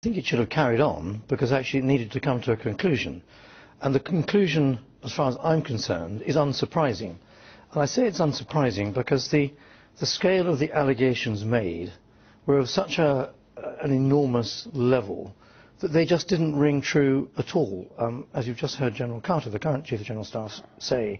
I think it should have carried on because actually it needed to come to a conclusion. And the conclusion, as far as I'm concerned, is unsurprising. And I say it's unsurprising because the, the scale of the allegations made were of such a, an enormous level that they just didn't ring true at all. Um, as you've just heard General Carter, the current Chief of General Staff, say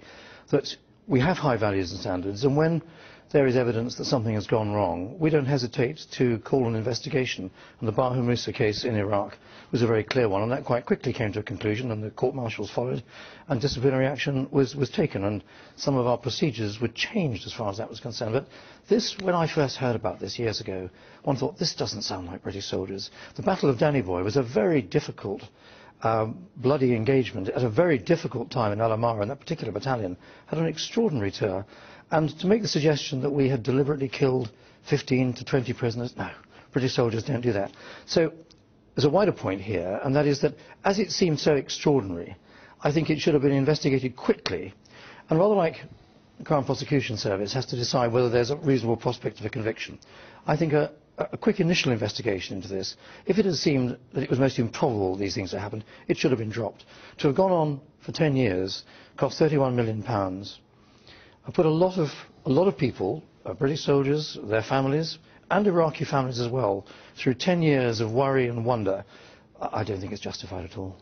that we have high values and standards, and when there is evidence that something has gone wrong, we don't hesitate to call an investigation. And the Baha Mousa case in Iraq was a very clear one, and that quite quickly came to a conclusion, and the court-martials followed, and disciplinary action was, was taken, and some of our procedures were changed as far as that was concerned. But this, when I first heard about this years ago, one thought, this doesn't sound like British soldiers. The Battle of Danny Boy was a very difficult um, bloody engagement at a very difficult time in Al Amarah, and that particular battalion had an extraordinary tour. And to make the suggestion that we had deliberately killed 15 to 20 prisoners, no, British soldiers don't do that. So there's a wider point here, and that is that as it seemed so extraordinary, I think it should have been investigated quickly, and rather like the Crown Prosecution Service has to decide whether there's a reasonable prospect of a conviction. I think a, a quick initial investigation into this, if it had seemed that it was most improbable these things had happened, it should have been dropped. To have gone on for 10 years, cost 31 million pounds, and put a lot of, a lot of people, uh, British soldiers, their families, and Iraqi families as well, through 10 years of worry and wonder, I don't think it's justified at all.